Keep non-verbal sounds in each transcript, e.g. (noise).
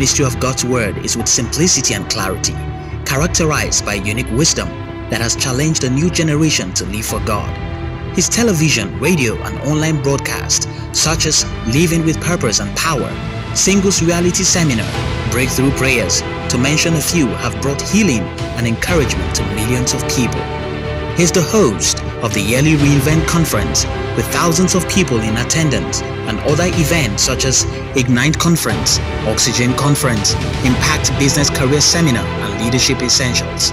ministry of God's Word is with simplicity and clarity, characterized by unique wisdom that has challenged a new generation to live for God. His television, radio, and online broadcast, such as Living with Purpose and Power, Singles Reality Seminar, Breakthrough Prayers, to mention a few, have brought healing and encouragement to millions of people. He's the host of the yearly reInvent conference with thousands of people in attendance and other events such as Ignite Conference, Oxygen Conference, Impact Business Career Seminar, and Leadership Essentials.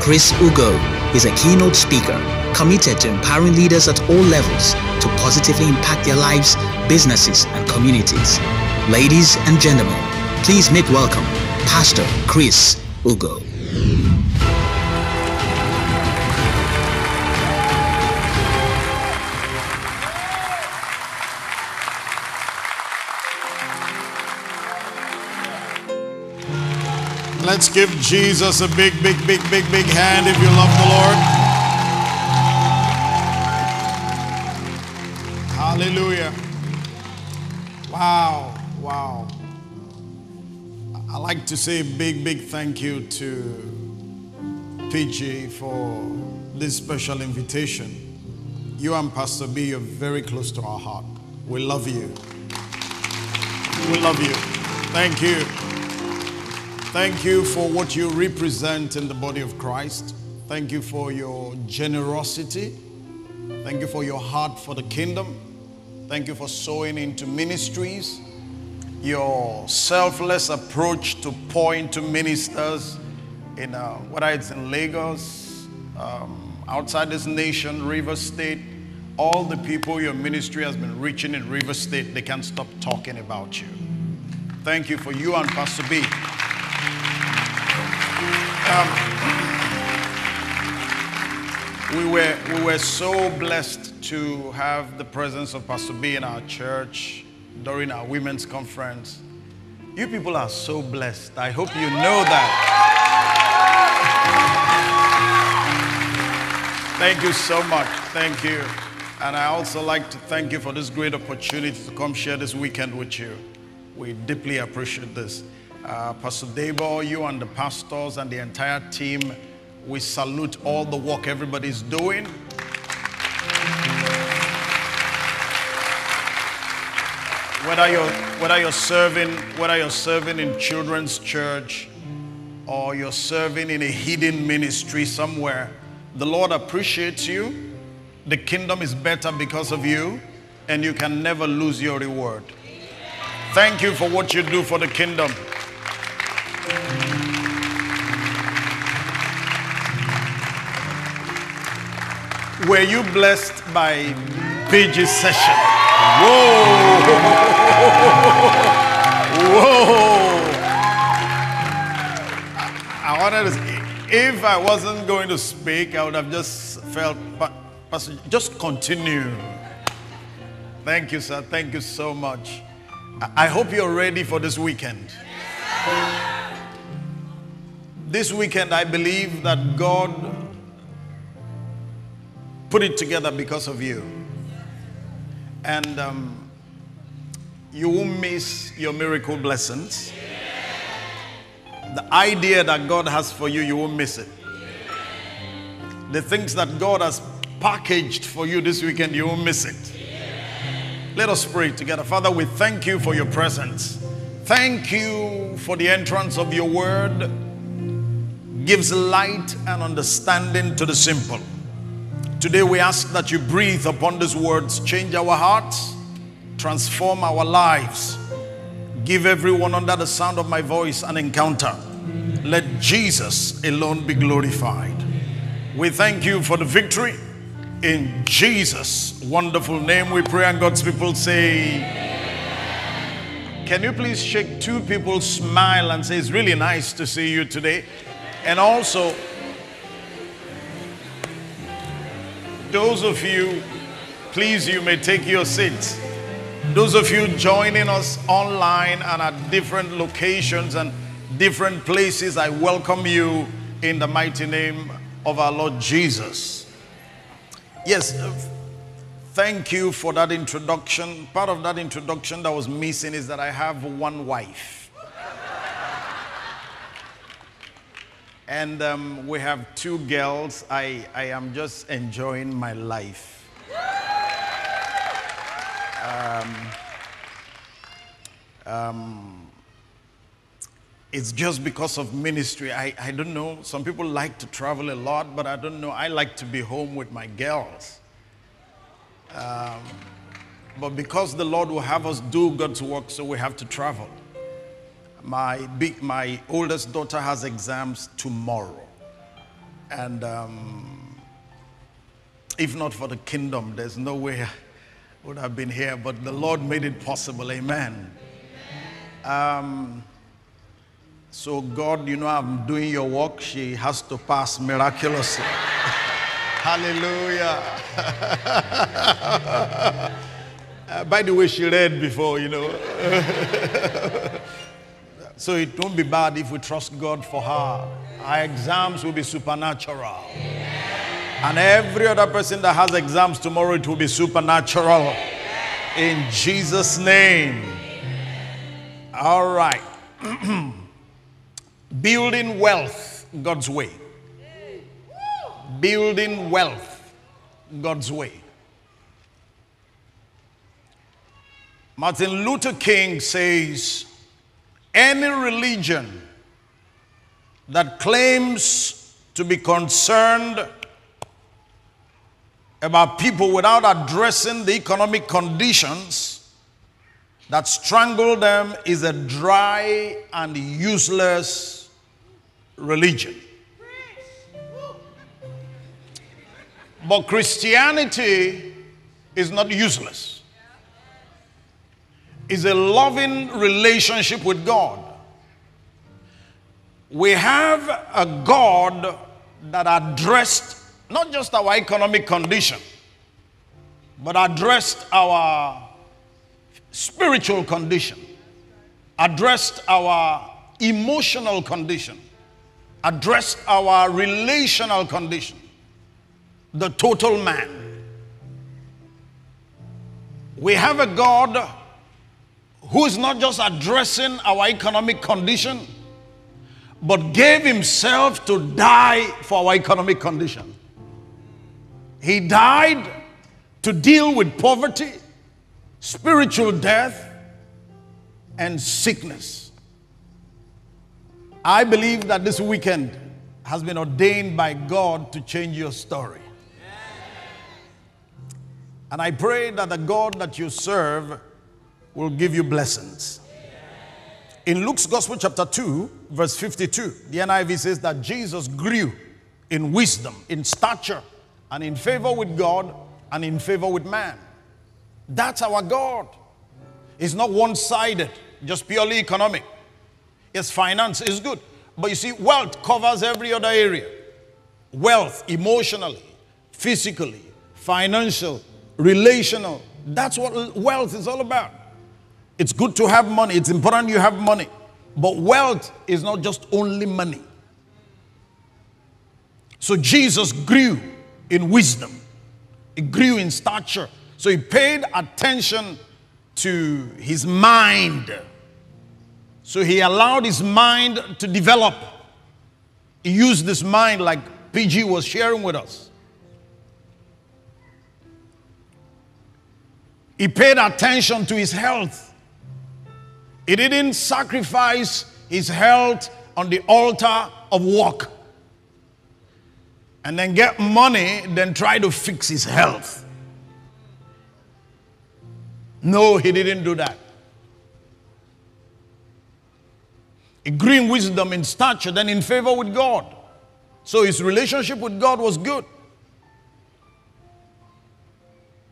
Chris Ugoh is a keynote speaker committed to empowering leaders at all levels to positively impact their lives, businesses, and communities. Ladies and gentlemen, please make welcome Pastor Chris Ugoh. Let's give Jesus a big, big, big, big, big hand if you love the Lord. Hallelujah. Wow, wow. I like to say a big, big thank you to PG for this special invitation. You and Pastor B are very close to our heart. We love you. We love you. Thank you. Thank you for what you represent in the body of Christ. Thank you for your generosity. Thank you for your heart for the kingdom. Thank you for sowing into ministries. Your selfless approach to point to ministers in uh, whether it's in Lagos, um, outside this nation, River State, all the people your ministry has been reaching in River State, they can't stop talking about you. Thank you for you and Pastor B. Um, we, were, we were so blessed to have the presence of Pastor B in our church during our women's conference. You people are so blessed. I hope you know that. Thank you so much. Thank you. And I also like to thank you for this great opportunity to come share this weekend with you. We deeply appreciate this. Uh, Pastor Debo, you and the pastors and the entire team, we salute all the work everybody's doing. Whether you're, whether you're serving, whether you're serving in children's church or you're serving in a hidden ministry somewhere, the Lord appreciates you. The kingdom is better because of you, and you can never lose your reward. Thank you for what you do for the kingdom. Were you blessed by Page's session? Whoa! (laughs) Whoa! I wanted to, if I wasn't going to speak, I would have just felt, just continue. Thank you, sir. Thank you so much. I hope you're ready for this weekend. This weekend, I believe that God put it together because of you. And um, you won't miss your miracle blessings. The idea that God has for you, you won't miss it. The things that God has packaged for you this weekend, you won't miss it. Let us pray together. Father, we thank you for your presence. Thank you for the entrance of your word. Gives light and understanding to the simple. Today we ask that you breathe upon these words, change our hearts, transform our lives. Give everyone under the sound of my voice an encounter. Let Jesus alone be glorified. We thank you for the victory. In Jesus' wonderful name we pray and God's people say, Can you please shake two people, smile and say, It's really nice to see you today. And also, those of you, please, you may take your seats. Those of you joining us online and at different locations and different places, I welcome you in the mighty name of our Lord Jesus. Yes, uh, thank you for that introduction. Part of that introduction that was missing is that I have one wife. And um, we have two girls. I, I am just enjoying my life. Um, um, it's just because of ministry. I, I don't know. Some people like to travel a lot, but I don't know. I like to be home with my girls. Um, but because the Lord will have us do God's work, so we have to travel. My, big, my oldest daughter has exams tomorrow. And um, if not for the kingdom, there's no way I would have been here. But the Lord made it possible. Amen. Um, so, God, you know, I'm doing your work. She has to pass miraculously. (laughs) Hallelujah. (laughs) uh, by the way, she read before, you know. (laughs) So it won't be bad if we trust God for her. Our exams will be supernatural. And every other person that has exams tomorrow, it will be supernatural. In Jesus' name. All right. (clears throat) Building wealth God's way. Building wealth God's way. Martin Luther King says, any religion that claims to be concerned about people without addressing the economic conditions that strangle them is a dry and useless religion. But Christianity is not useless is a loving relationship with God. We have a God that addressed not just our economic condition, but addressed our spiritual condition, addressed our emotional condition, addressed our relational condition, the total man. We have a God who is not just addressing our economic condition, but gave himself to die for our economic condition. He died to deal with poverty, spiritual death, and sickness. I believe that this weekend has been ordained by God to change your story. And I pray that the God that you serve will give you blessings. In Luke's Gospel, chapter 2, verse 52, the NIV says that Jesus grew in wisdom, in stature, and in favor with God and in favor with man. That's our God. It's not one sided, just purely economic. Yes, finance is good. But you see, wealth covers every other area wealth, emotionally, physically, financial, relational. That's what wealth is all about. It's good to have money, it's important you have money. But wealth is not just only money. So Jesus grew in wisdom, he grew in stature. So he paid attention to his mind. So he allowed his mind to develop. He used this mind like PG was sharing with us. He paid attention to his health. He didn't sacrifice his health on the altar of work and then get money, then try to fix his health. No, he didn't do that. He grew in wisdom, in stature, then in favor with God. So his relationship with God was good.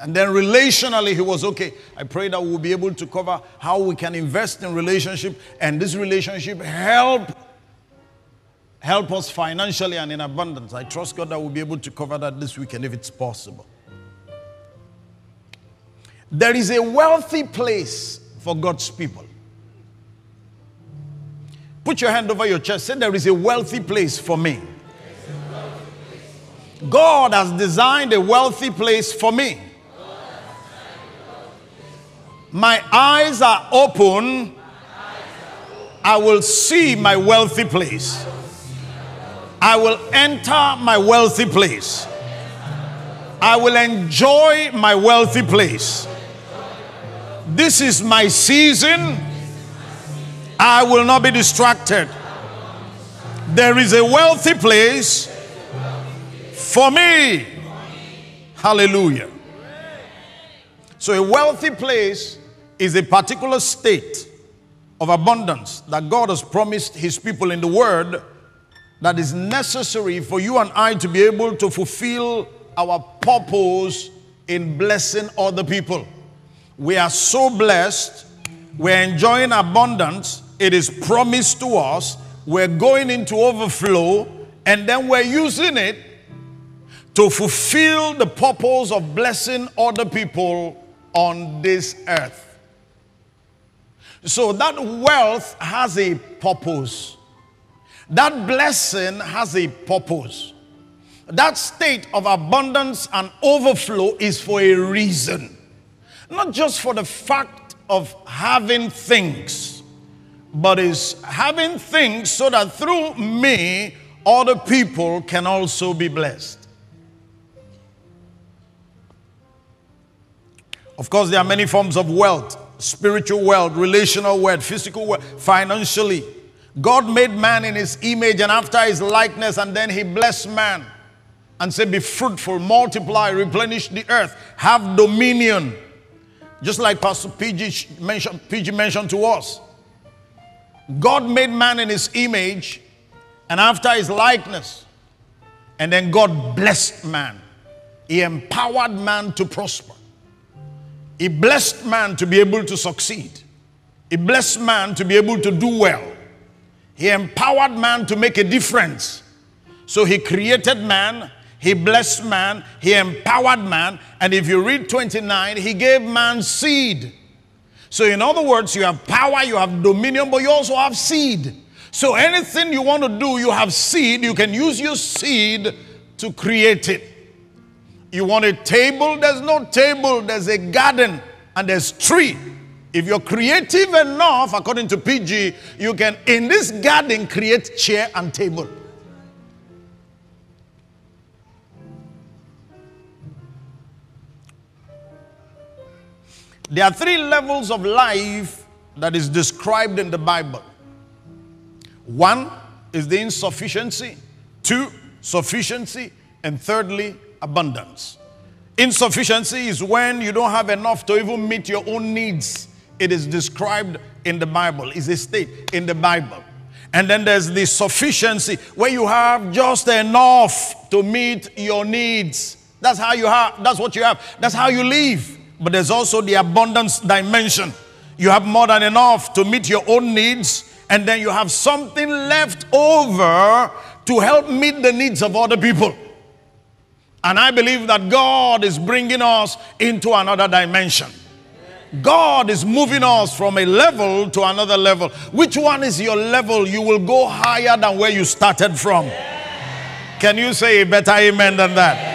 And then relationally, he was okay. I pray that we'll be able to cover how we can invest in relationship and this relationship help help us financially and in abundance. I trust God that we'll be able to cover that this weekend if it's possible. There is a wealthy place for God's people. Put your hand over your chest. Say, There is a wealthy place for me. God has designed a wealthy place for me. My eyes are open. I will see my wealthy place. I will enter my wealthy place. I will enjoy my wealthy place. This is my season. I will not be distracted. There is a wealthy place for me. Hallelujah. So, a wealthy place is a particular state of abundance that God has promised His people in the Word that is necessary for you and I to be able to fulfill our purpose in blessing other people. We are so blessed, we're enjoying abundance, it is promised to us, we're going into overflow, and then we're using it to fulfill the purpose of blessing other people on this earth. So that wealth has a purpose. That blessing has a purpose. That state of abundance and overflow is for a reason. Not just for the fact of having things, but is having things so that through me, other people can also be blessed. Of course, there are many forms of wealth spiritual world, relational world, physical world, financially. God made man in his image and after his likeness, and then he blessed man and said, Be fruitful, multiply, replenish the earth, have dominion. Just like Pastor PG mentioned, PG mentioned to us. God made man in his image and after his likeness. And then God blessed man. He empowered man to prosper. He blessed man to be able to succeed. He blessed man to be able to do well. He empowered man to make a difference. So he created man, he blessed man, he empowered man, and if you read 29, he gave man seed. So, in other words, you have power, you have dominion, but you also have seed. So, anything you want to do, you have seed, you can use your seed to create it. You want a table? There's no table. There's a garden and there's tree. If you're creative enough, according to PG, you can in this garden create chair and table. There are three levels of life that is described in the Bible. One is the insufficiency, two, sufficiency, and thirdly, abundance. Insufficiency is when you don't have enough to even meet your own needs. It is described in the Bible, is a state in the Bible. And then there's the sufficiency where you have just enough to meet your needs. That's how you have, that's what you have, that's how you live. But there's also the abundance dimension. You have more than enough to meet your own needs, and then you have something left over to help meet the needs of other people. And I believe that God is bringing us into another dimension. God is moving us from a level to another level. Which one is your level? You will go higher than where you started from. Can you say a better amen than that?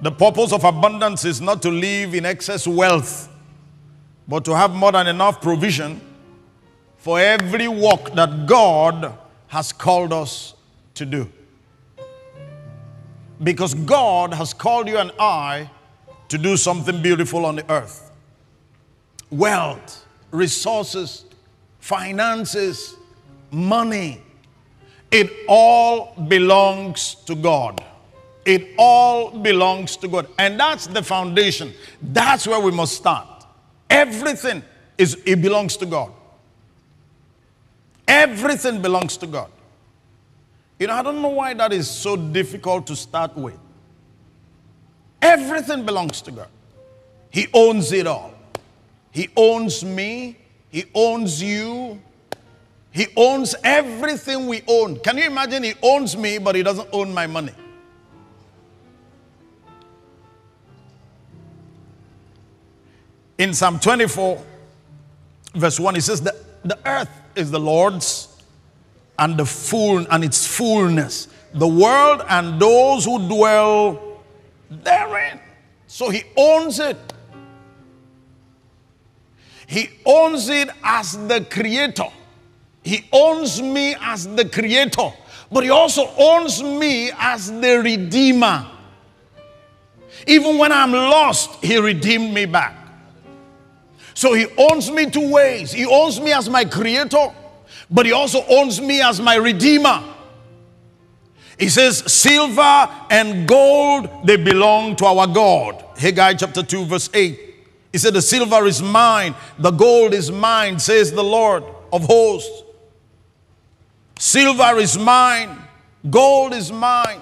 The purpose of abundance is not to live in excess wealth, but to have more than enough provision for every work that God has called us to do. Because God has called you and I to do something beautiful on the earth. Wealth, resources, finances, money, it all belongs to God. It all belongs to God. And that's the foundation. That's where we must start. Everything is it belongs to God. Everything belongs to God. You know, I don't know why that is so difficult to start with. Everything belongs to God. He owns it all. He owns me. He owns you. He owns everything we own. Can you imagine? He owns me, but he doesn't own my money. In Psalm 24, verse 1, he says, The, the earth is the Lord's and the full and its fullness, the world and those who dwell therein. So he owns it. He owns it as the creator. He owns me as the creator, but He also owns me as the redeemer. Even when I'm lost, He redeemed me back. So He owns me two ways. He owns me as my creator, but He also owns me as my redeemer. He says, Silver and gold, they belong to our God. Haggai chapter 2, verse 8. He said, The silver is mine, the gold is mine, says the Lord of hosts. Silver is mine, gold is mine.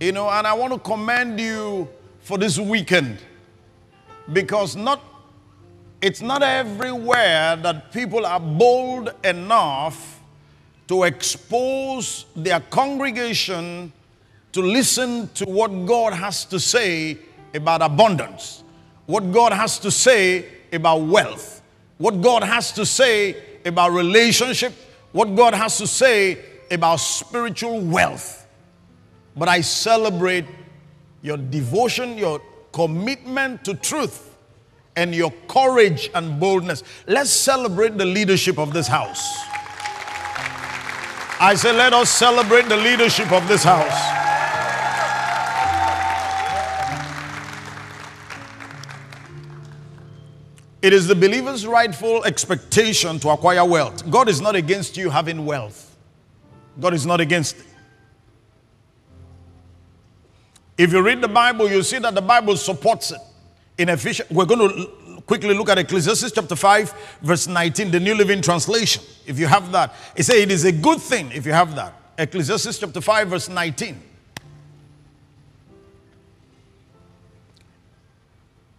You know, and I want to commend you for this weekend because not it's not everywhere that people are bold enough to expose their congregation to listen to what God has to say about abundance, what God has to say about wealth, what God has to say about relationship, what God has to say about spiritual wealth. But I celebrate your devotion, your commitment to truth, and your courage and boldness. Let's celebrate the leadership of this house. I say, let us celebrate the leadership of this house. It is the believer's rightful expectation to acquire wealth. God is not against you having wealth. God is not against it. If you read the Bible, you see that the Bible supports it. In Ephesians, we're going to quickly look at Ecclesiastes chapter 5, verse 19, the New Living Translation. If you have that, it says it is a good thing if you have that. Ecclesiastes chapter 5, verse 19.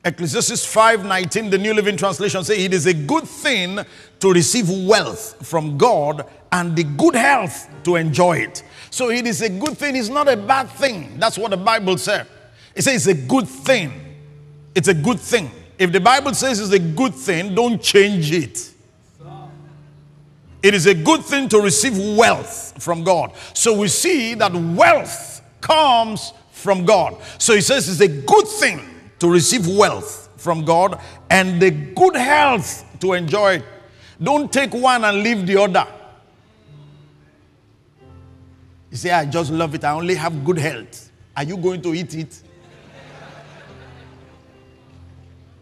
Ecclesiastes 5:19, the New Living Translation says it is a good thing to receive wealth from God and the good health to enjoy it. So it is a good thing, it's not a bad thing. That's what the Bible said. It says it's a good thing. It's a good thing. If the Bible says it's a good thing, don't change it. It is a good thing to receive wealth from God. So we see that wealth comes from God. So he says it's a good thing to receive wealth from God and the good health to enjoy it. Don't take one and leave the other. You say, I just love it. I only have good health. Are you going to eat it?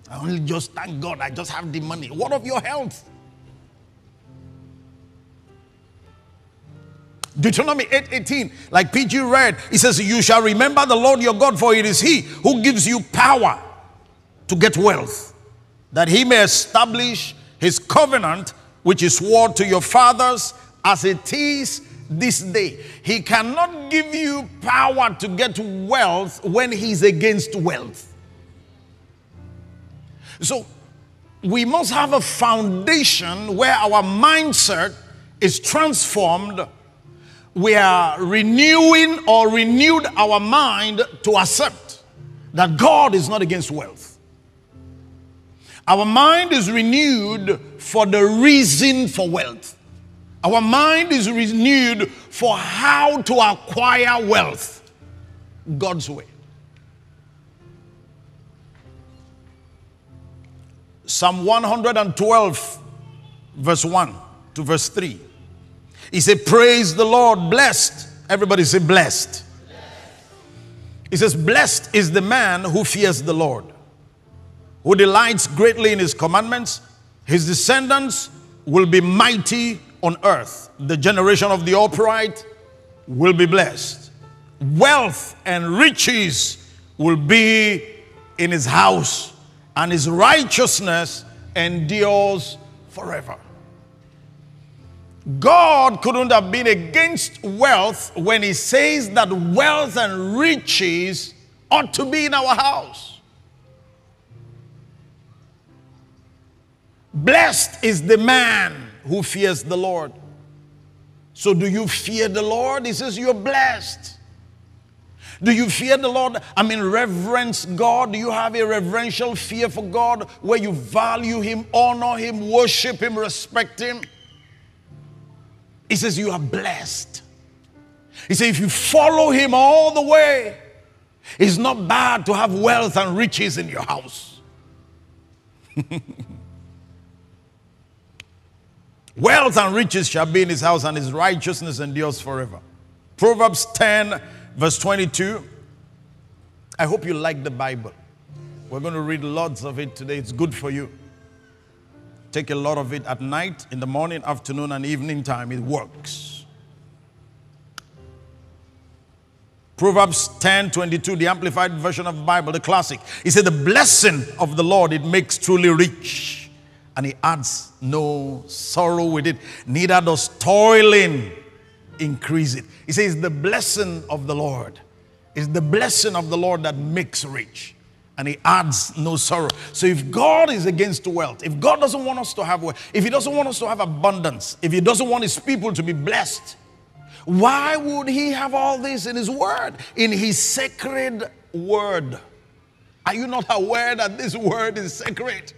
I only just thank God I just have the money. What of your health? Deuteronomy 8 18, like PG read, he says, You shall remember the Lord your God, for it is He who gives you power to get wealth, that He may establish His covenant, which is swore to your fathers, as it is this day. He cannot give you power to get wealth when He's against wealth. So, we must have a foundation where our mindset is transformed we are renewing or renewed our mind to accept that God is not against wealth. Our mind is renewed for the reason for wealth. Our mind is renewed for how to acquire wealth God's way. Psalm 112, verse 1 to verse 3. He said, Praise the Lord, blessed. Everybody say, blessed. He says, Blessed is the man who fears the Lord, who delights greatly in his commandments. His descendants will be mighty on earth. The generation of the upright will be blessed. Wealth and riches will be in his house, and his righteousness endures forever. God couldn't have been against wealth when He says that wealth and riches ought to be in our house. Blessed is the man who fears the Lord. So, do you fear the Lord? He says, You're blessed. Do you fear the Lord? I mean, reverence God. Do you have a reverential fear for God where you value Him, honor Him, worship Him, respect Him? He says, You are blessed. He says, If you follow him all the way, it's not bad to have wealth and riches in your house. (laughs) Wealth and riches shall be in his house, and his righteousness endures forever. Proverbs 10, verse 22. I hope you like the Bible. We're going to read lots of it today. It's good for you. Take a lot of it at night, in the morning, afternoon, and evening time. It works. Proverbs 10 22, the amplified version of the Bible, the classic. He said, The blessing of the Lord, it makes truly rich, and he adds no sorrow with it, neither does toiling increase it. He says, The blessing of the Lord is the blessing of the Lord that makes rich and he adds no sorrow. So if God is against wealth, if God doesn't want us to have wealth, if he doesn't want us to have abundance, if he doesn't want his people to be blessed, why would he have all this in his word, in his sacred word? Are you not aware that this word is sacred?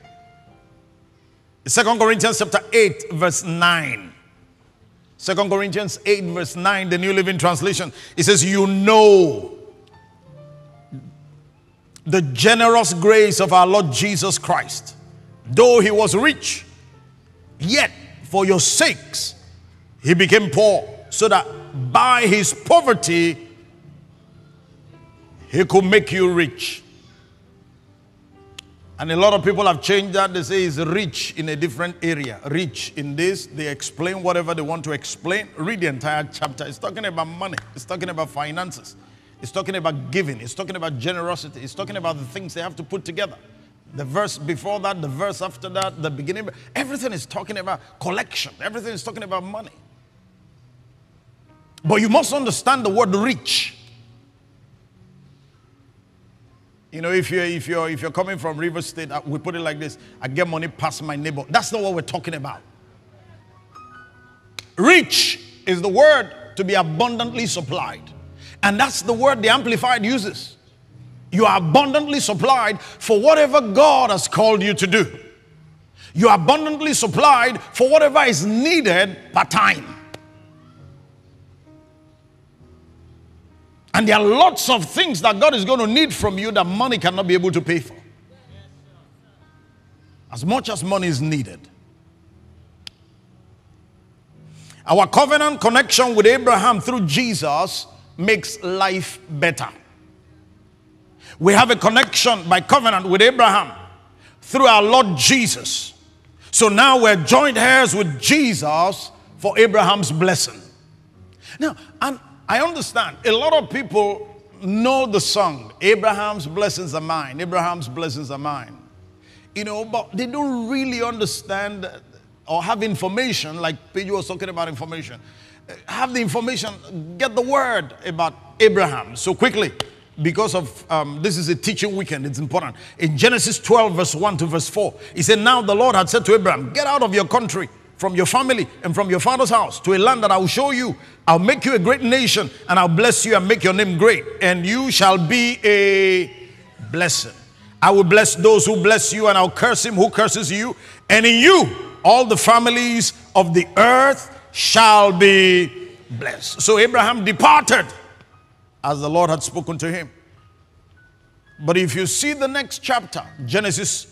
Second Corinthians chapter 8, verse 9. Second Corinthians 8, verse 9, the New Living Translation. It says, You know the generous grace of our Lord Jesus Christ. Though he was rich, yet for your sakes he became poor, so that by his poverty he could make you rich. And a lot of people have changed that. They say he's rich in a different area. Rich in this. They explain whatever they want to explain. Read the entire chapter. It's talking about money, it's talking about finances. It's talking about giving. It's talking about generosity. It's talking about the things they have to put together. The verse before that, the verse after that, the beginning, everything is talking about collection. Everything is talking about money. But you must understand the word rich. You know, if you're, if you're, if you're coming from River State, uh, we put it like this I get money past my neighbor. That's not what we're talking about. Rich is the word to be abundantly supplied. And that's the word the Amplified uses. You are abundantly supplied for whatever God has called you to do. You are abundantly supplied for whatever is needed per time. And there are lots of things that God is going to need from you that money cannot be able to pay for. As much as money is needed. Our covenant connection with Abraham through Jesus makes life better. We have a connection by covenant with Abraham through our Lord Jesus. So now we're joint heirs with Jesus for Abraham's blessing. Now, I understand a lot of people know the song, Abraham's blessings are mine, Abraham's blessings are mine. You know, but they don't really understand or have information, like Pedro was talking about information have the information, get the word about Abraham. So quickly, because of um, this is a teaching weekend, it's important. In Genesis 12, verse 1 to verse 4, he said, Now the Lord had said to Abraham, Get out of your country, from your family, and from your father's house to a land that I will show you. I'll make you a great nation, and I'll bless you and make your name great, and you shall be a blessing. I will bless those who bless you, and I'll curse him who curses you. And in you, all the families of the earth shall be blessed. So Abraham departed as the Lord had spoken to him. But if you see the next chapter, Genesis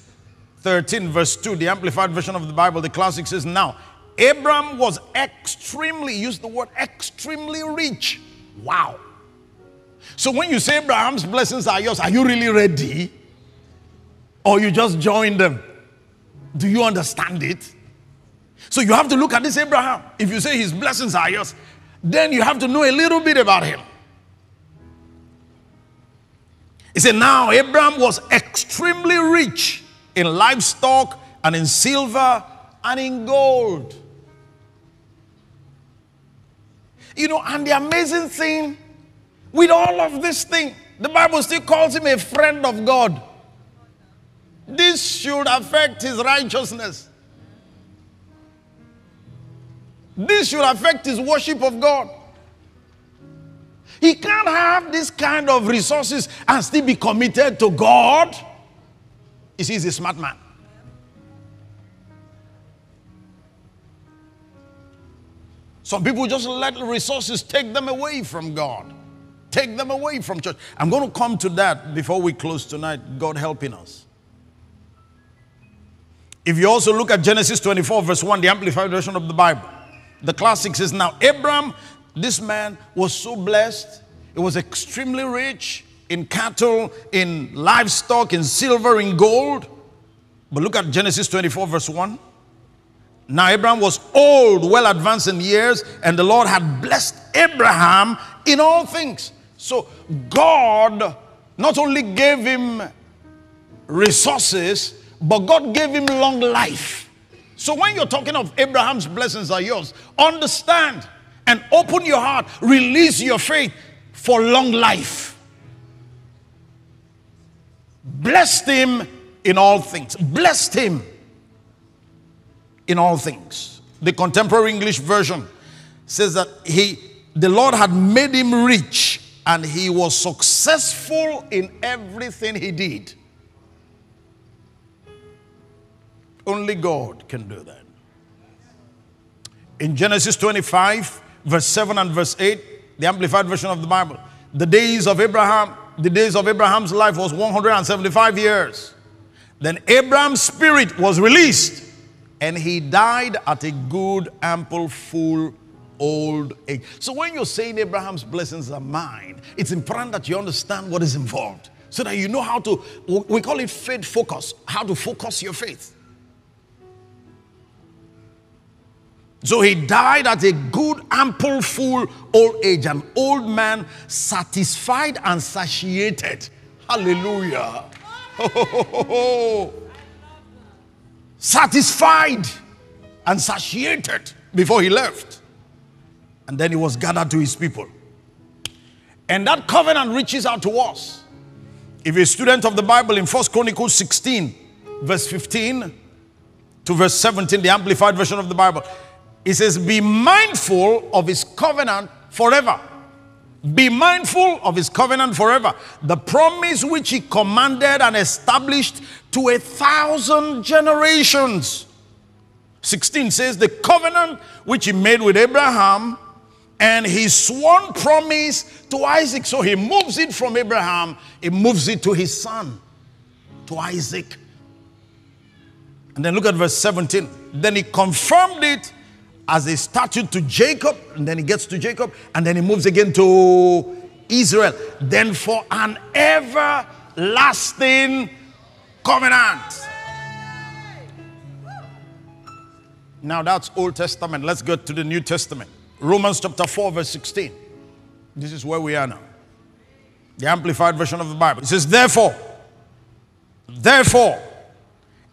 13, verse 2, the amplified version of the Bible, the classic says, Now, Abraham was extremely, use the word extremely rich. Wow. So when you say Abraham's blessings are yours, are you really ready? Or you just join them? Do you understand it? So you have to look at this Abraham. If you say his blessings are yours, then you have to know a little bit about him. He said, Now Abraham was extremely rich in livestock and in silver and in gold. You know, and the amazing thing with all of this thing, the Bible still calls him a friend of God. This should affect his righteousness. This should affect his worship of God. He can't have this kind of resources and still be committed to God. He's a smart man. Some people just let resources take them away from God, take them away from church. I'm going to come to that before we close tonight, God helping us. If you also look at Genesis 24, verse 1, the amplified version of the Bible, the classic says, Now, Abram, this man was so blessed, he was extremely rich in cattle, in livestock, in silver, in gold. But look at Genesis 24, verse 1. Now, Abraham was old, well advanced in years, and the Lord had blessed Abraham in all things. So, God not only gave him resources, but God gave him long life. So, when you're talking of Abraham's blessings are yours, understand and open your heart, release your faith for long life. Blessed him in all things. Blessed him in all things. The contemporary English version says that he the Lord had made him rich and he was successful in everything he did. Only God can do that. In Genesis 25, verse 7 and verse 8, the amplified version of the Bible, the days of Abraham, the days of Abraham's life was 175 years. Then Abraham's spirit was released and he died at a good, ample, full old age. So when you're saying Abraham's blessings are mine, it's important that you understand what is involved so that you know how to, we call it faith focus, how to focus your faith. So he died at a good, ample, full old age, an old man, satisfied and satiated. Hallelujah. (laughs) satisfied and satiated before he left. And then he was gathered to his people. And that covenant reaches out to us. If you're a student of the Bible in First Chronicles 16, verse 15 to verse 17, the amplified version of the Bible, it says, Be mindful of his covenant forever. Be mindful of his covenant forever. The promise which he commanded and established to a thousand generations. 16 says, The covenant which he made with Abraham and his sworn promise to Isaac. So he moves it from Abraham, he moves it to his son, to Isaac. And then look at verse 17. Then he confirmed it as a statute to Jacob, and then he gets to Jacob, and then he moves again to Israel. Then for an everlasting covenant. Now that's Old Testament. Let's go to the New Testament. Romans chapter 4, verse 16. This is where we are now. The amplified version of the Bible. It says, Therefore, therefore,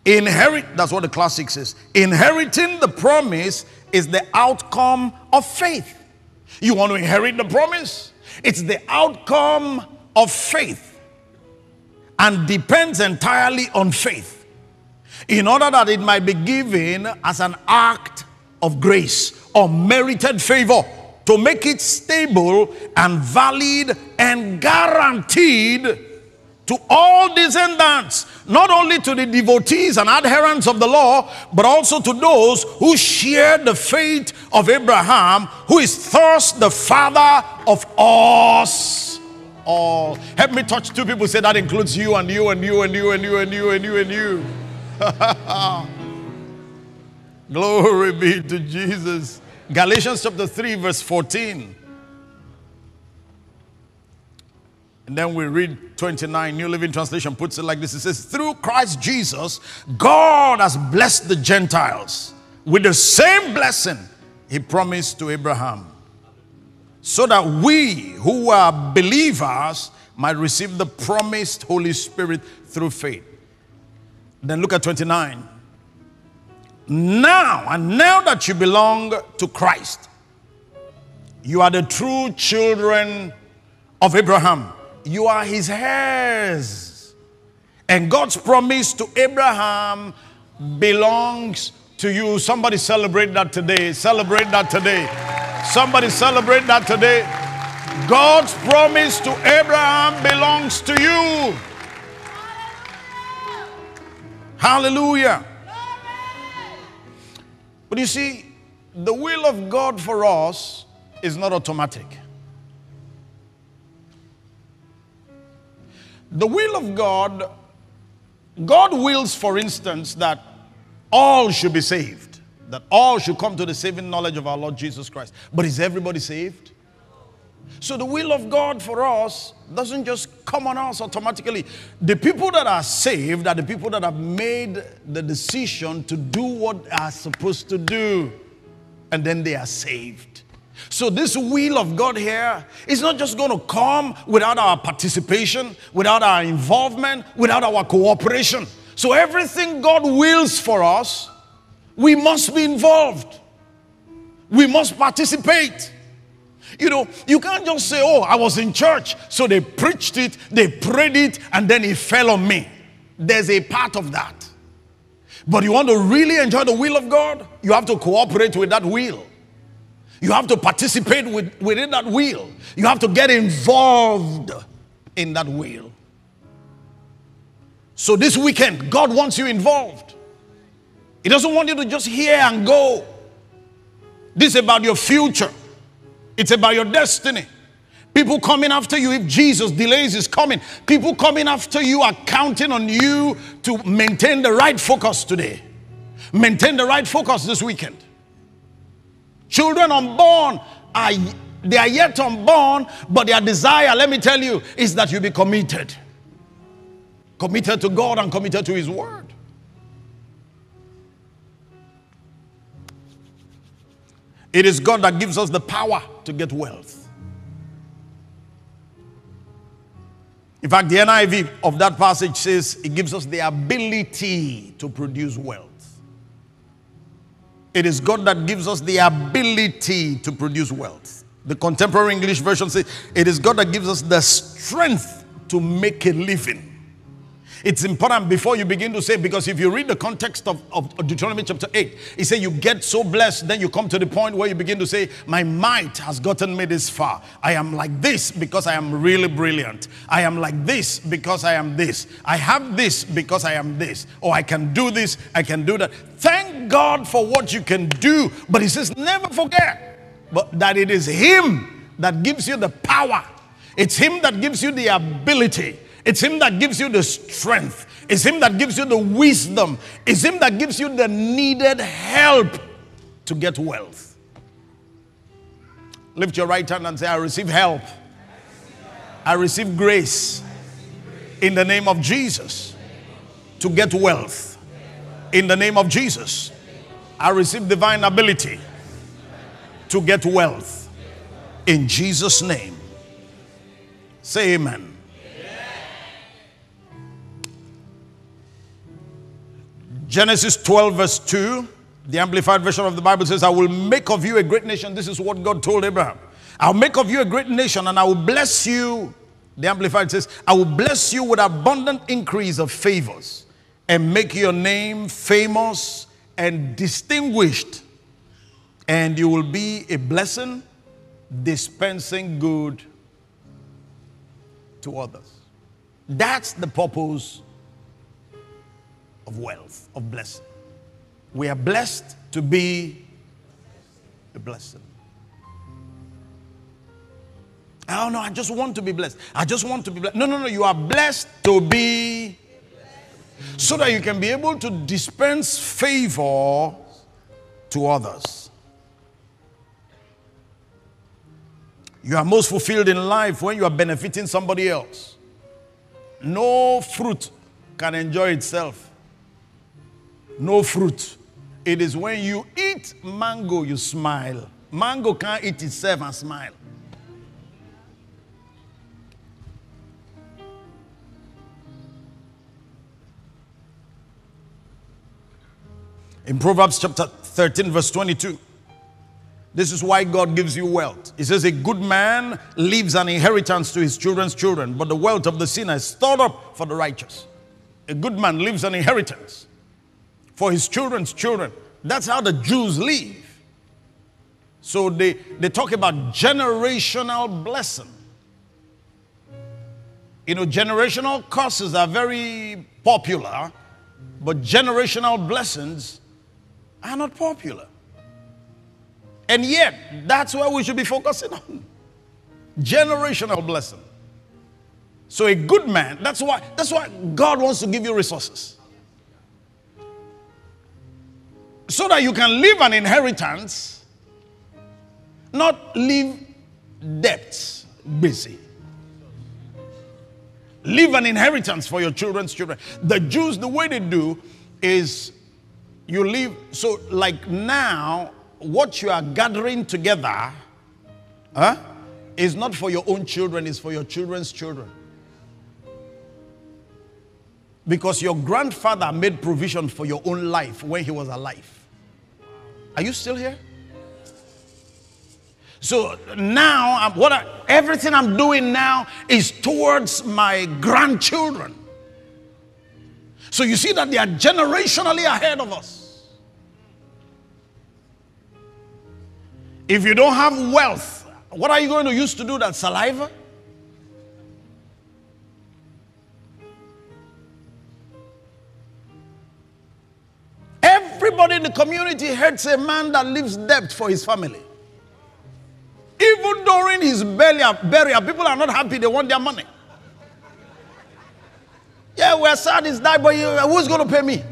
inherit, that's what the classic says, inheriting the promise is the outcome of faith. You want to inherit the promise? It's the outcome of faith and depends entirely on faith in order that it might be given as an act of grace or merited favor to make it stable and valid and guaranteed to all descendants, not only to the devotees and adherents of the law, but also to those who share the faith of Abraham, who is thus the father of us all. Help me touch two people, say that includes you and you and you and you and you and you and you and you. (laughs) Glory be to Jesus. Galatians chapter 3, verse 14. And then we read 29, New Living Translation puts it like this it says, Through Christ Jesus, God has blessed the Gentiles with the same blessing he promised to Abraham, so that we who are believers might receive the promised Holy Spirit through faith. Then look at 29. Now, and now that you belong to Christ, you are the true children of Abraham. You are his heirs. And God's promise to Abraham belongs to you. Somebody celebrate that today. Celebrate that today. Somebody celebrate that today. God's promise to Abraham belongs to you. Hallelujah. But you see, the will of God for us is not automatic. The will of God, God wills, for instance, that all should be saved, that all should come to the saving knowledge of our Lord Jesus Christ. But is everybody saved? So the will of God for us doesn't just come on us automatically. The people that are saved are the people that have made the decision to do what they are supposed to do, and then they are saved. So this will of God here is not just going to come without our participation, without our involvement, without our cooperation. So everything God wills for us, we must be involved. We must participate. You know, you can't just say, Oh, I was in church, so they preached it, they prayed it, and then it fell on me. There's a part of that. But you want to really enjoy the will of God, you have to cooperate with that will. You have to participate with, within that will. You have to get involved in that will. So this weekend, God wants you involved. He doesn't want you to just hear and go. This is about your future. It's about your destiny. People coming after you if Jesus delays his coming. People coming after you are counting on you to maintain the right focus today. Maintain the right focus this weekend. Children unborn are they are yet unborn, but their desire, let me tell you, is that you be committed. Committed to God and committed to His Word. It is God that gives us the power to get wealth. In fact, the NIV of that passage says it gives us the ability to produce wealth. It is God that gives us the ability to produce wealth. The contemporary English version says it is God that gives us the strength to make a living. It's important before you begin to say, because if you read the context of, of Deuteronomy chapter 8, he said, You get so blessed, then you come to the point where you begin to say, My might has gotten me this far. I am like this because I am really brilliant. I am like this because I am this. I have this because I am this. Or I can do this, I can do that. Thank God for what you can do. But he says, Never forget but that it is Him that gives you the power, it's Him that gives you the ability. It's Him that gives you the strength. It's Him that gives you the wisdom. It's Him that gives you the needed help to get wealth. Lift your right hand and say, I receive help. I receive grace in the name of Jesus to get wealth. In the name of Jesus, I receive divine ability to get wealth. In Jesus' name. Say amen. Genesis 12, verse 2, the Amplified Version of the Bible says, I will make of you a great nation. This is what God told Abraham. I'll make of you a great nation and I will bless you. The Amplified says, I will bless you with abundant increase of favors and make your name famous and distinguished. And you will be a blessing, dispensing good to others. That's the purpose of wealth, of blessing. We are blessed to be a blessing. Oh no, I just want to be blessed. I just want to be blessed. No, no, no. You are blessed to be so that you can be able to dispense favor to others. You are most fulfilled in life when you are benefiting somebody else. No fruit can enjoy itself no fruit. It is when you eat mango, you smile. Mango can't eat itself and smile. In Proverbs chapter 13, verse 22, this is why God gives you wealth. He says, A good man leaves an inheritance to his children's children, but the wealth of the sinner is stored up for the righteous. A good man leaves an inheritance for his children's children. That's how the Jews live. So they, they talk about generational blessing. You know, generational curses are very popular, but generational blessings are not popular. And yet, that's where we should be focusing on. Generational blessing. So a good man, that's why that's why God wants to give you resources. So that you can leave an inheritance, not leave debts, busy. Leave an inheritance for your children's children. The Jews, the way they do is you leave, so like now, what you are gathering together huh, is not for your own children, it's for your children's children. Because your grandfather made provision for your own life when he was alive. Are you still here? So now, I'm, what I, everything I'm doing now is towards my grandchildren. So you see that they are generationally ahead of us. If you don't have wealth, what are you going to use to do that? Saliva? Everybody in the community hates a man that leaves debt for his family. Even during his burial, burial, people are not happy, they want their money. Yeah, we're sad he's died, but who's going to pay me?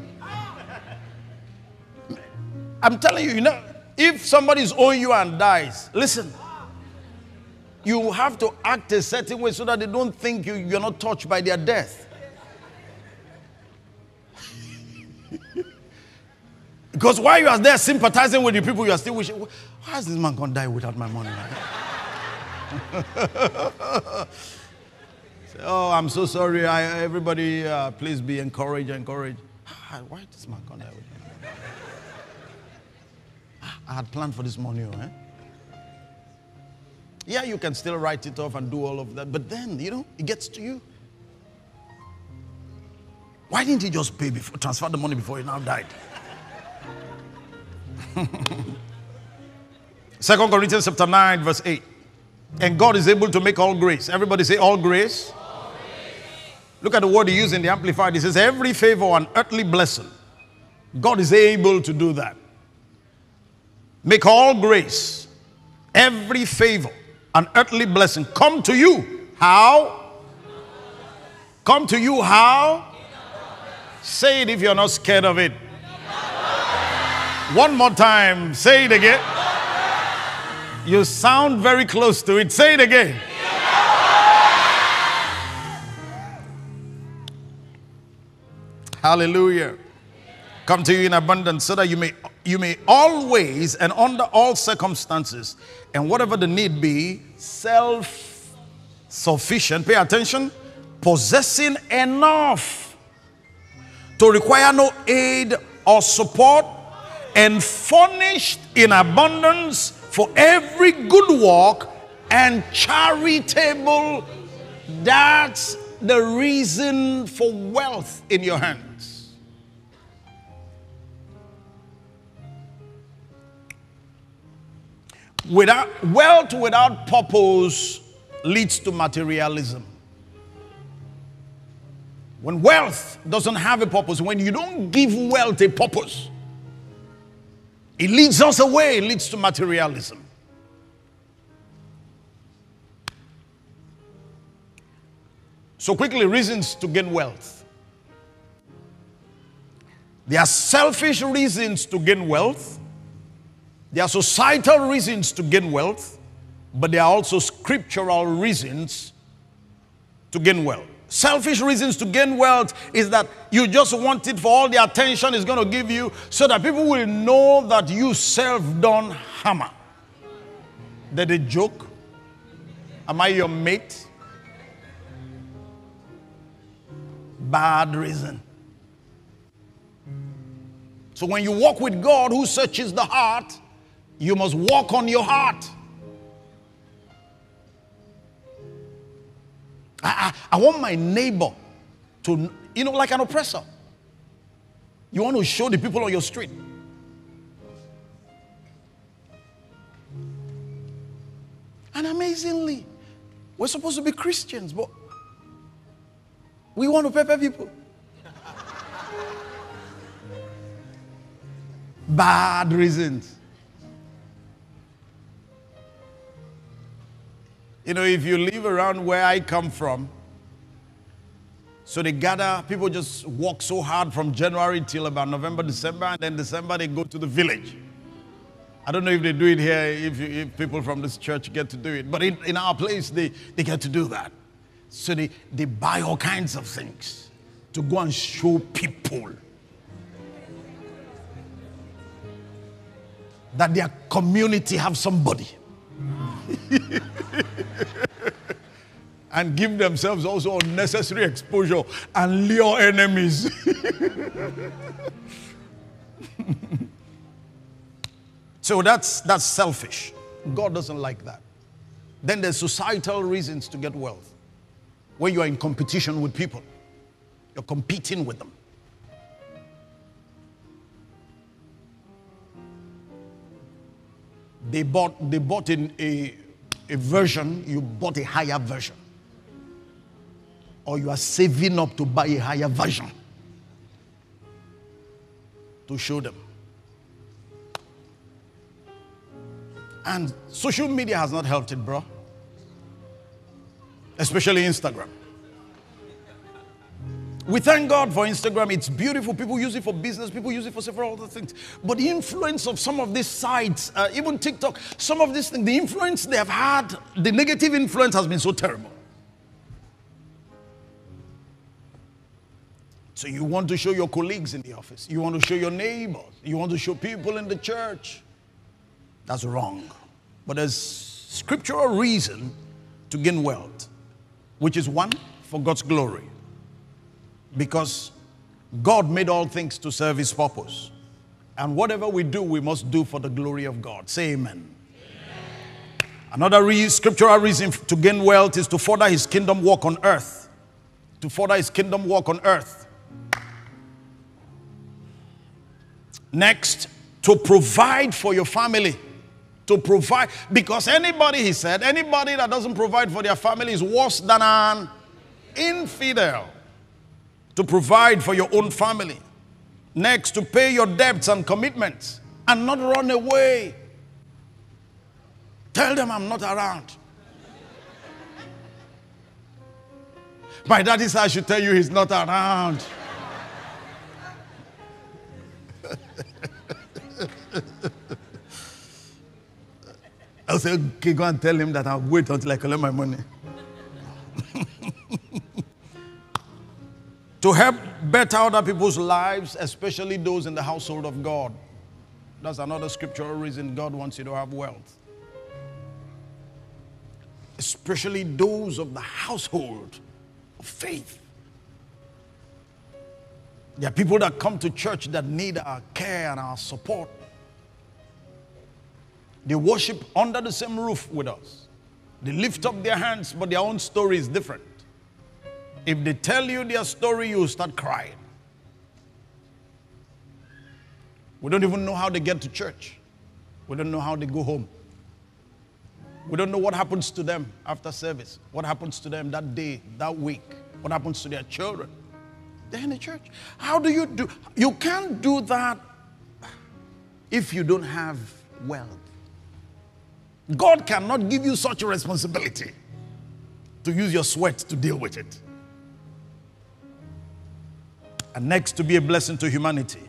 I'm telling you, you know, if somebody's owing you and dies, listen, you have to act a certain way so that they don't think you, you're not touched by their death. (laughs) because while you are there sympathizing with the people, you are still wishing, why is this man going to die without my money? (laughs) oh, I'm so sorry. I, everybody, uh, please be encouraged, encouraged. Ah, why is this man going to die with me? Ah, I had planned for this money, eh? Yeah, you can still write it off and do all of that, but then, you know, it gets to you. Why didn't he just pay before, transfer the money before he now died? (laughs) Second Corinthians chapter 9, verse 8. And God is able to make all grace. Everybody say all grace. all grace. Look at the word he used in the Amplified. He says, every favor and earthly blessing. God is able to do that. Make all grace, every favor, and earthly blessing come to you. How? Come to you how? Say it if you're not scared of it. One more time. Say it again. You sound very close to it. Say it again. Hallelujah. Come to you in abundance so that you may you may always and under all circumstances and whatever the need be self sufficient pay attention possessing enough to require no aid or support and furnished in abundance for every good work and charitable. That's the reason for wealth in your hands. Without wealth without purpose leads to materialism. When wealth doesn't have a purpose, when you don't give wealth a purpose, it leads us away, it leads to materialism. So, quickly, reasons to gain wealth. There are selfish reasons to gain wealth, there are societal reasons to gain wealth, but there are also scriptural reasons to gain wealth. Selfish reasons to gain wealth is that you just want it for all the attention it's going to give you so that people will know that you self done hammer. That a joke? Am I your mate? Bad reason. So when you walk with God who searches the heart, you must walk on your heart. I, I, I want my neighbor to, you know, like an oppressor. You want to show the people on your street. And amazingly, we're supposed to be Christians, but we want to pepper people. (laughs) Bad reasons. You know, if you live around where I come from, So they gather, people just walk so hard from January till about November, December, and then December they go to the village. I don't know if they do it here, if, if people from this church get to do it, but in, in our place, they, they get to do that. So they, they buy all kinds of things to go and show people that their community have somebody. (laughs) and give themselves also unnecessary exposure and lure enemies. (laughs) so that's that's selfish. God doesn't like that. Then there's societal reasons to get wealth. When you are in competition with people, you're competing with them. They bought, they bought in a, a version, you bought a higher version. Or you are saving up to buy a higher version to show them. And social media has not helped it, bro. Especially Instagram. We thank God for Instagram. It's beautiful. People use it for business. People use it for several other things. But the influence of some of these sites, uh, even TikTok, some of these things, the influence they have had, the negative influence has been so terrible. So you want to show your colleagues in the office. You want to show your neighbors. You want to show people in the church. That's wrong. But there's scriptural reason to gain wealth, which is one, for God's glory because God made all things to serve his purpose. And whatever we do, we must do for the glory of God. Say amen. amen. Another reason, scriptural reason to gain wealth is to further his kingdom work on earth. To further his kingdom work on earth. Next, to provide for your family. To provide, because anybody, he said, anybody that doesn't provide for their family is worse than an infidel to provide for your own family. Next, to pay your debts and commitments and not run away. Tell them I'm not around. My daddy said I should tell you he's not around. (laughs) I'll say, okay, go and tell him that I'll wait until I collect my money. To help better other people's lives, especially those in the household of God. That's another scriptural reason God wants you to have wealth. Especially those of the household of faith. There are people that come to church that need our care and our support. They worship under the same roof with us. They lift up their hands, but their own story is different. If they tell you their story, you start crying. We don't even know how they get to church. We don't know how they go home. We don't know what happens to them after service, what happens to them that day, that week, what happens to their children. They're in the church. How do you do? You can't do that if you don't have wealth. God cannot give you such a responsibility to use your sweat to deal with it. And next, to be a blessing to humanity.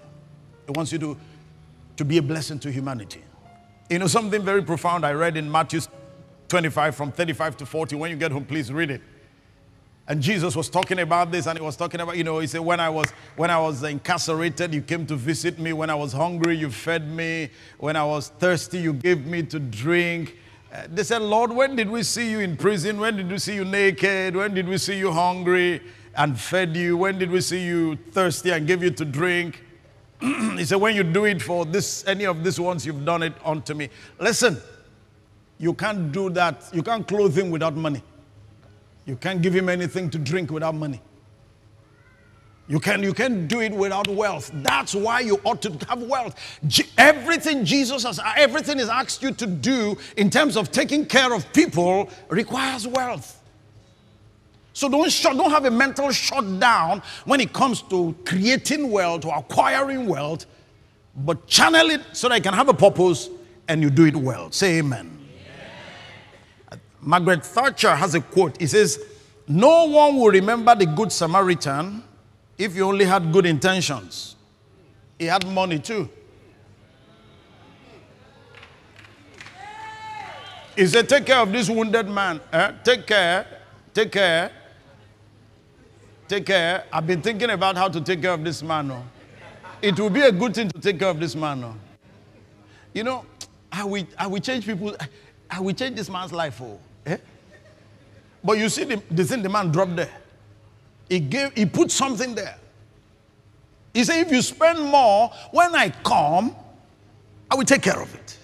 He wants you to, to be a blessing to humanity. You know, something very profound I read in Matthew 25 from 35 to 40. When you get home, please read it. And Jesus was talking about this, and he was talking about, you know, he said, when I was when I was incarcerated, you came to visit me. When I was hungry, you fed me. When I was thirsty, you gave me to drink. Uh, they said, Lord, when did we see you in prison? When did we see you naked? When did we see you hungry? And fed you? When did we see you thirsty and give you to drink? (clears throat) he said, When you do it for this, any of these ones, you've done it unto me. Listen, you can't do that. You can't clothe him without money. You can't give him anything to drink without money. You can you can do it without wealth. That's why you ought to have wealth. everything Jesus has everything is asked you to do in terms of taking care of people requires wealth. So don't, shut, don't have a mental shutdown when it comes to creating wealth or acquiring wealth, but channel it so that you can have a purpose and you do it well. Say amen. Margaret Thatcher has a quote. It says, No one will remember the Good Samaritan if you only had good intentions. He had money too. He said, Take care of this wounded man. Eh? Take care. Take care. Take care. I've been thinking about how to take care of this man. Oh. It will be a good thing to take care of this man. Oh. You know, I will, I will change people. I will change this man's life. Oh. Eh? But you see the, the thing the man dropped there. He gave, he put something there. He said, if you spend more, when I come, I will take care of it.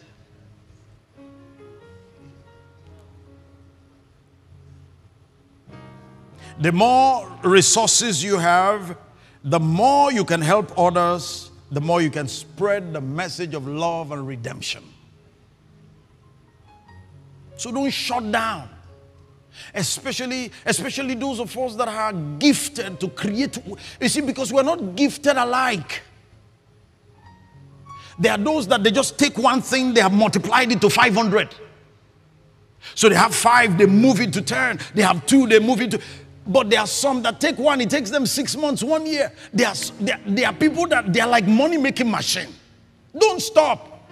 The more resources you have, the more you can help others, the more you can spread the message of love and redemption. So don't shut down. Especially, especially those of us that are gifted to create. You see, because we're not gifted alike. There are those that they just take one thing, they have multiplied it to 500. So they have five, they move it to 10. They have two, they move it to. But there are some that take one, it takes them six months, one year. There are, there, there are people that they are like money making machine. Don't stop.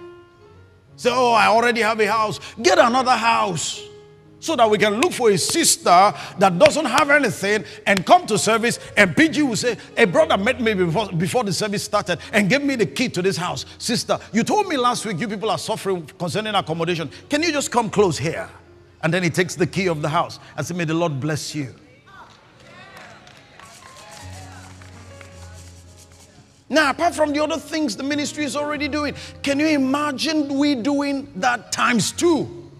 Say, oh, I already have a house. Get another house so that we can look for a sister that doesn't have anything and come to service. And PG will say, A brother met me before, before the service started and gave me the key to this house. Sister, you told me last week you people are suffering concerning accommodation. Can you just come close here? And then he takes the key of the house and say, May the Lord bless you. Now, apart from the other things the ministry is already doing, can you imagine we doing that times two?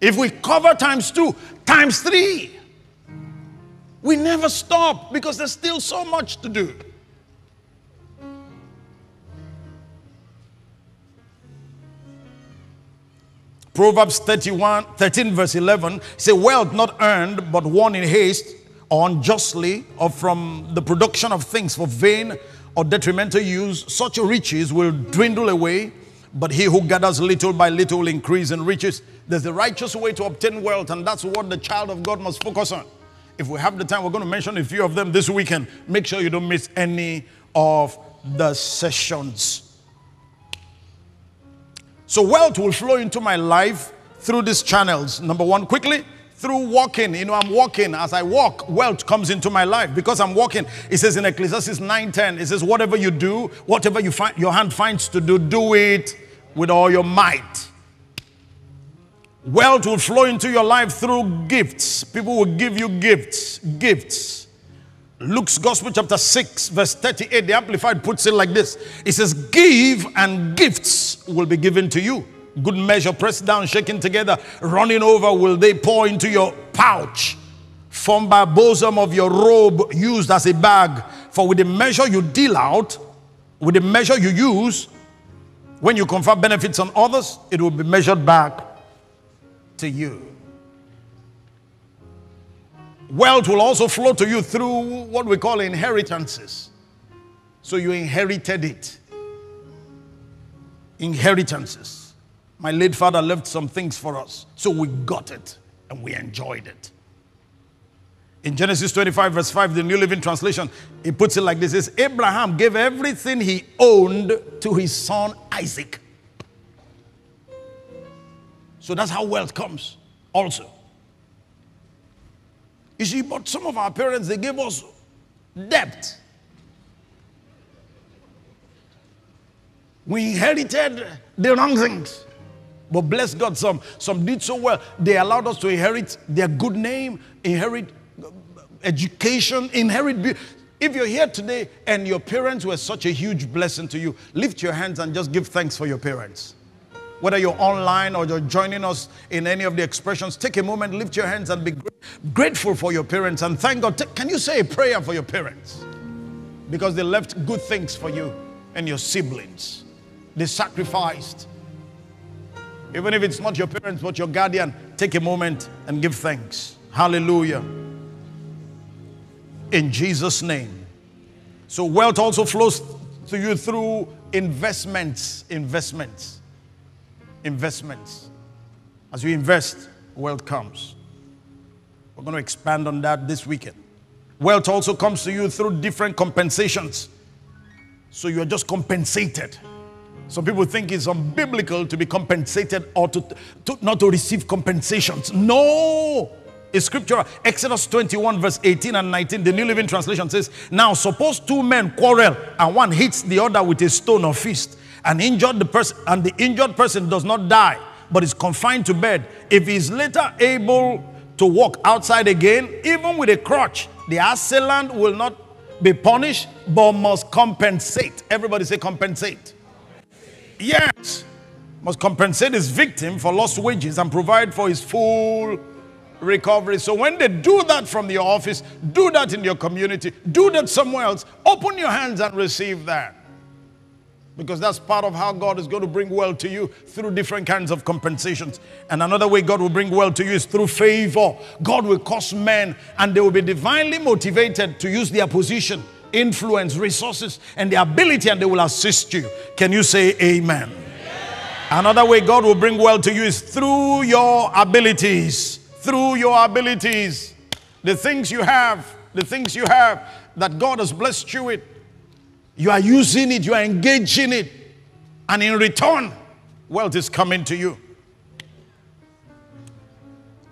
If we cover times two, times three, we never stop because there's still so much to do. Proverbs 31, 13, verse 11 say, Wealth not earned, but won in haste unjustly or from the production of things for vain or detrimental use, such riches will dwindle away. But he who gathers little by little will increase in riches. There's a righteous way to obtain wealth, and that's what the child of God must focus on. If we have the time, we're going to mention a few of them this weekend. Make sure you don't miss any of the sessions. So, wealth will flow into my life through these channels. Number one, quickly, through walking. You know, I'm walking. As I walk, wealth comes into my life because I'm walking. It says in Ecclesiastes 9:10, it says, whatever you do, whatever you find your hand finds to do, do it with all your might. Wealth will flow into your life through gifts. People will give you gifts. Gifts. Luke's Gospel, chapter 6, verse 38, the Amplified puts it like this It says, Give and gifts will be given to you good measure, pressed down, shaken together, running over, will they pour into your pouch, formed by bosom of your robe, used as a bag. For with the measure you deal out, with the measure you use, when you confer benefits on others, it will be measured back to you. Wealth will also flow to you through what we call inheritances. So you inherited it. Inheritances. My late father left some things for us. So we got it and we enjoyed it. In Genesis 25, verse 5, the New Living Translation, it puts it like this: says, Abraham gave everything he owned to his son Isaac. So that's how wealth comes, also. You see, but some of our parents, they gave us debt. We inherited the wrong things. But bless God, some, some did so well. They allowed us to inherit their good name, inherit uh, education, inherit. If you're here today and your parents were such a huge blessing to you, lift your hands and just give thanks for your parents. Whether you're online or you're joining us in any of the expressions, take a moment, lift your hands and be grateful for your parents and thank God. Can you say a prayer for your parents? Because they left good things for you and your siblings. They sacrificed even if it's not your parents, but your guardian, take a moment and give thanks. Hallelujah. In Jesus' name. So, wealth also flows to you through investments. Investments. Investments. As you invest, wealth comes. We're going to expand on that this weekend. Wealth also comes to you through different compensations. So you're just compensated. Some people think it's unbiblical to be compensated or to, to not to receive compensations. No, it's scripture. Exodus 21, verse 18 and 19. The New Living Translation says, Now suppose two men quarrel and one hits the other with a stone or fist and injured the person, and the injured person does not die, but is confined to bed. If he is later able to walk outside again, even with a crutch, the assailant will not be punished, but must compensate. Everybody say compensate. Yes. Must compensate his victim for lost wages and provide for his full recovery. So when they do that from your office, do that in your community, do that somewhere else, open your hands and receive that. Because that's part of how God is going to bring wealth to you through different kinds of compensations. And another way God will bring wealth to you is through favor. God will cause men and they will be divinely motivated to use their position, influence, resources, and the ability, and they will assist you. Can you say amen? Another way God will bring wealth to you is through your abilities. Through your abilities. The things you have, the things you have that God has blessed you with. You are using it, you are engaging it. And in return, wealth is coming to you.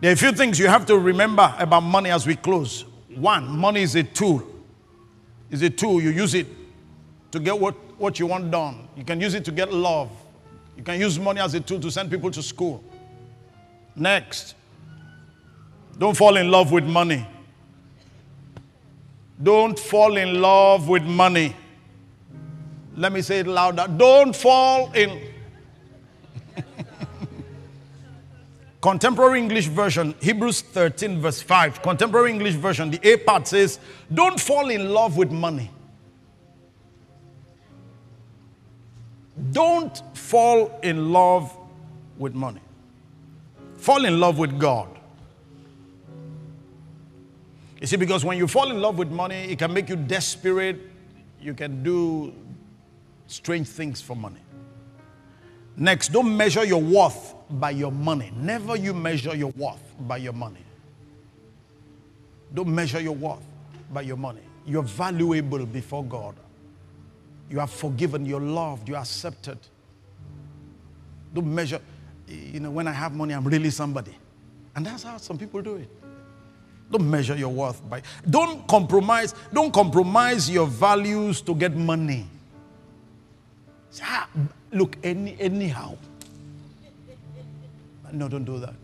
There are a few things you have to remember about money as we close. One, money is a tool. It's a tool. You use it to get what, what you want done. You can use it to get love. You can use money as a tool to send people to school. Next, don't fall in love with money. Don't fall in love with money. Let me say it louder. Don't fall in. Contemporary English Version, Hebrews 13, verse 5. Contemporary English Version, the A part says, Don't fall in love with money. Don't fall in love with money. Fall in love with God. You see, because when you fall in love with money, it can make you desperate. You can do strange things for money. Next, don't measure your worth by your money. Never you measure your worth by your money. Don't measure your worth by your money. You're valuable before God. You are forgiven, you're loved, you're accepted. Don't measure, you know, when I have money, I'm really somebody. And that's how some people do it. Don't measure your worth by don't compromise, don't compromise your values to get money. Ah, look, any, anyhow. No, don't do that.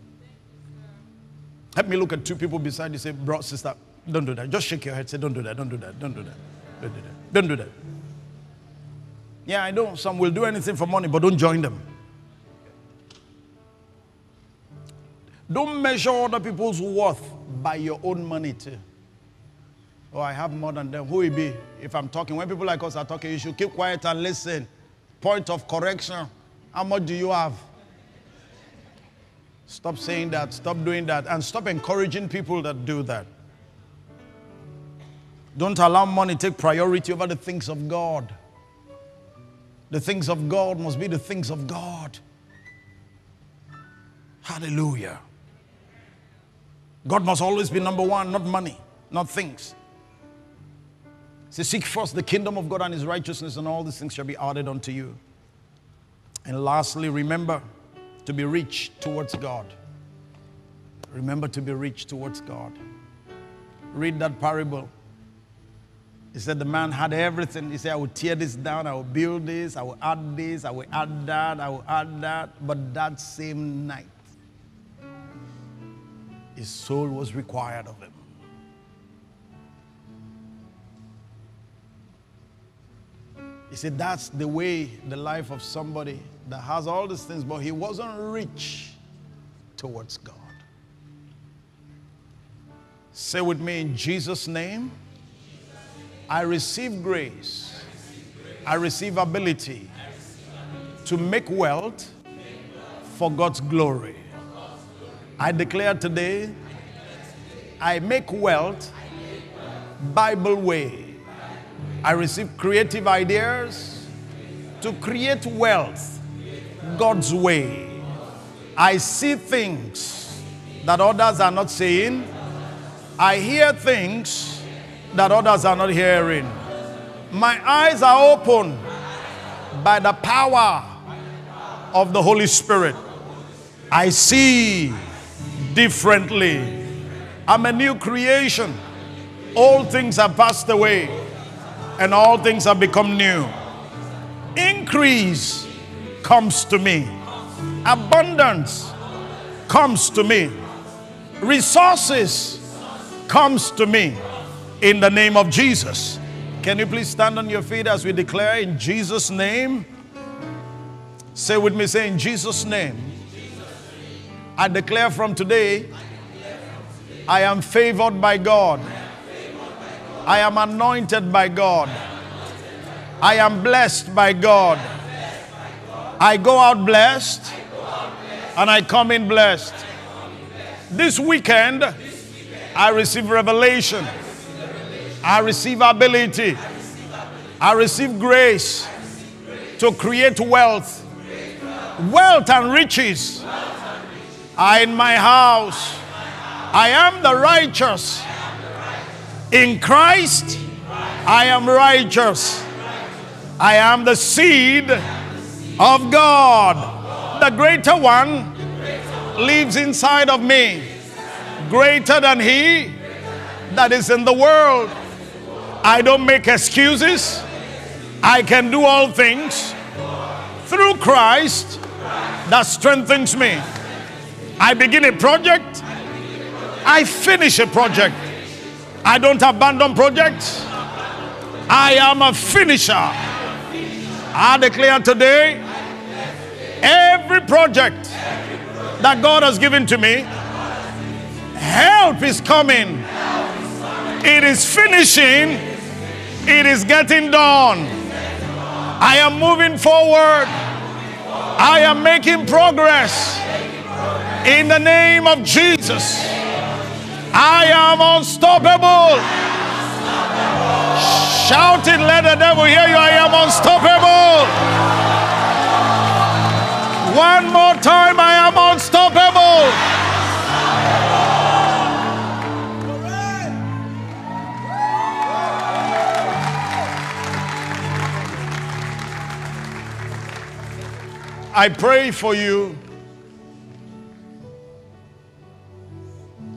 Help me look at two people beside you. Say, bro, sister, don't do that. Just shake your head. Say, don't do that. Don't do that. Don't do that. Don't do that. Don't do that. Yeah, I know some will do anything for money, but don't join them. Don't measure other people's worth by your own money too. Oh, I have more than them. Who will be? If I'm talking, when people like us are talking, you should keep quiet and listen. Point of correction. How much do you have? Stop saying that, stop doing that, and stop encouraging people that do that. Don't allow money take priority over the things of God. The things of God must be the things of God. Hallelujah. God must always be number one, not money, not things. Say, seek first the kingdom of God and his righteousness, and all these things shall be added unto you. And lastly, remember to be rich towards God. Remember to be rich towards God. Read that parable. He said the man had everything. He said, I will tear this down, I will build this, I will add this, I will add that, I will add that. But that same night, his soul was required of him. He said, That's the way the life of somebody that has all these things, but he wasn't rich towards God. Say with me in Jesus' name I receive grace, I receive ability to make wealth for God's glory. I declare today, I make wealth Bible way. I receive creative ideas to create wealth God's way. I see things that others are not seeing, I hear things that others are not hearing. My eyes are open by the power of the Holy Spirit. I see differently. I'm a new creation. All things have passed away and all things have become new. Increase comes to me, abundance comes to me, resources comes to me in the name of Jesus. Can you please stand on your feet as we declare in Jesus' name? Say with me, say in Jesus' name. I declare from today, I am favored by God. I am anointed by God. I am blessed by God. I go out blessed and I come in blessed. This weekend, I receive revelation. I receive ability. I receive grace to create wealth. Wealth and riches are in my house. I am the righteous. In Christ, I am righteous. I am the seed of God. The greater one lives inside of me, greater than he that is in the world. I don't make excuses. I can do all things through Christ that strengthens me. I begin a project, I finish a project. I don't abandon projects. I am a finisher. I declare today every project that God has given to me, help is coming. It is finishing. It is getting done. I am moving forward. I am making progress. In the name of Jesus, I am unstoppable. Shout it, let the devil hear you. I am unstoppable. One more time, I am unstoppable. I pray for you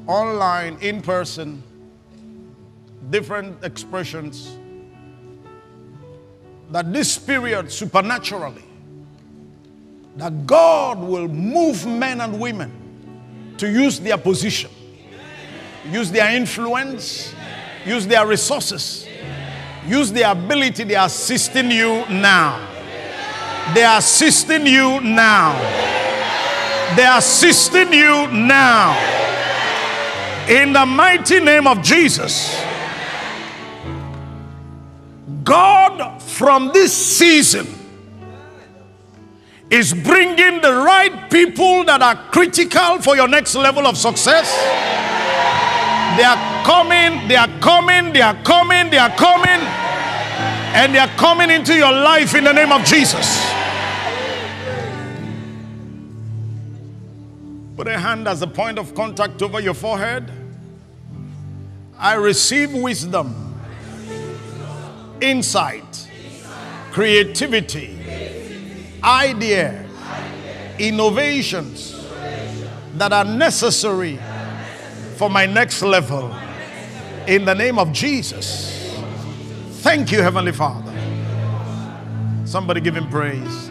online, in person, different expressions, that this period supernaturally, that God will move men and women to use their position, use their influence, use their resources, use their ability. They are assisting you now. They are assisting you now. They are assisting you now. In the mighty name of Jesus. God, from this season, is bringing the right people that are critical for your next level of success. They are coming, they are coming, they are coming, they are coming, and they are coming into your life in the name of Jesus. Put a hand as a point of contact over your forehead. I receive wisdom, insight, creativity, idea, innovations that are necessary for my next level. In the name of Jesus. Thank you, Heavenly Father. Somebody give him praise.